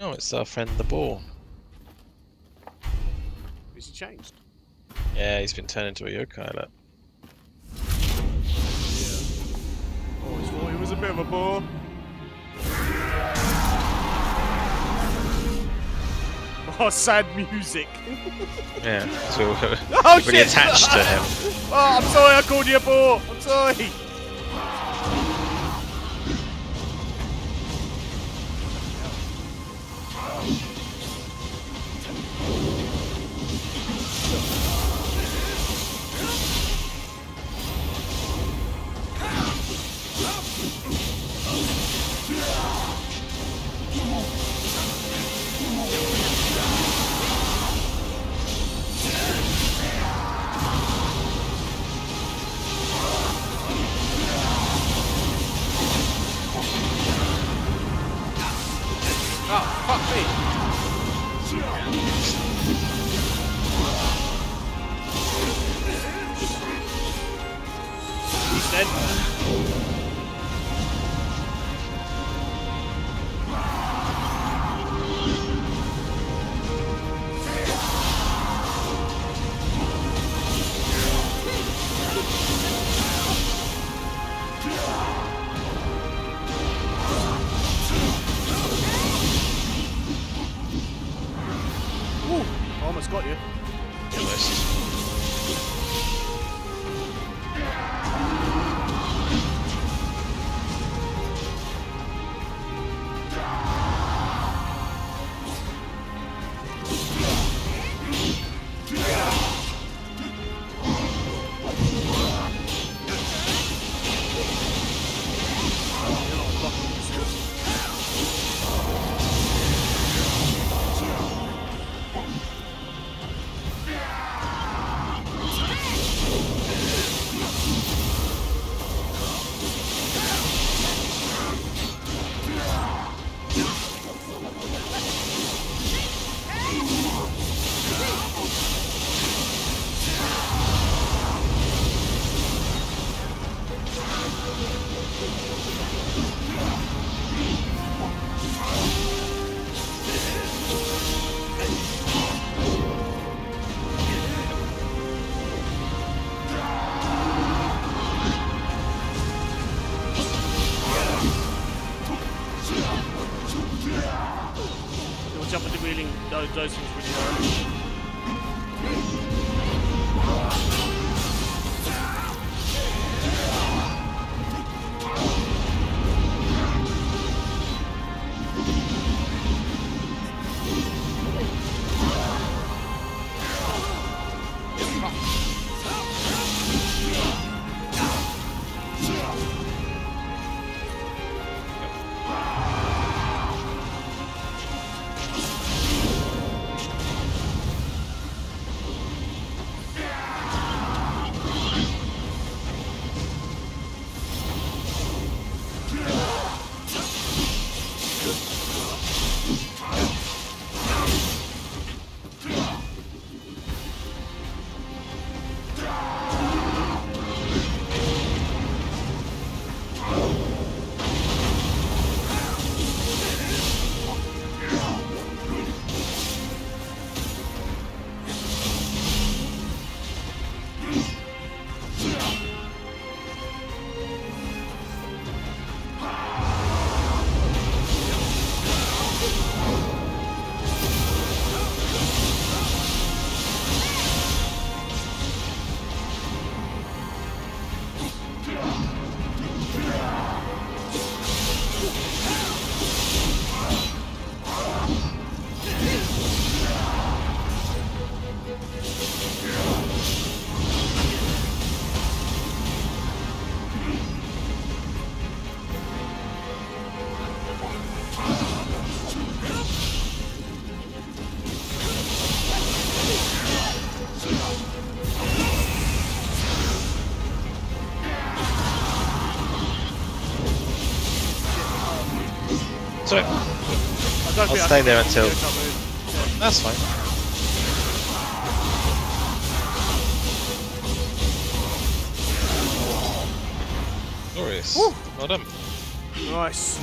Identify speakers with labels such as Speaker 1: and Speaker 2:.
Speaker 1: Oh, it's our friend the boar.
Speaker 2: Is he changed?
Speaker 1: Yeah, he's been turned into a yokai. Look.
Speaker 2: Oh, Always thought he was a bit of a bore. Oh, sad music.
Speaker 1: Yeah, so we're
Speaker 2: Oh shit!
Speaker 1: attached to him.
Speaker 2: Oh, I'm sorry I called you a bore. I'm sorry. Dead. Almost got you. Jump into wheeling those, things really hard.
Speaker 1: So
Speaker 2: I don't
Speaker 1: I'll
Speaker 2: think
Speaker 1: stay
Speaker 2: can
Speaker 1: there until-
Speaker 2: it
Speaker 1: that's fine. Glorious.
Speaker 2: Woo.
Speaker 1: Well done.
Speaker 2: Nice.